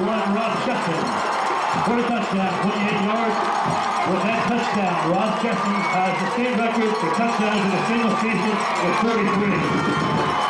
run, Ross Jefferson For a touchdown, 28 yards. With that touchdown, Ross Jefferson has the state record for touchdowns in a single season with 33.